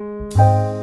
you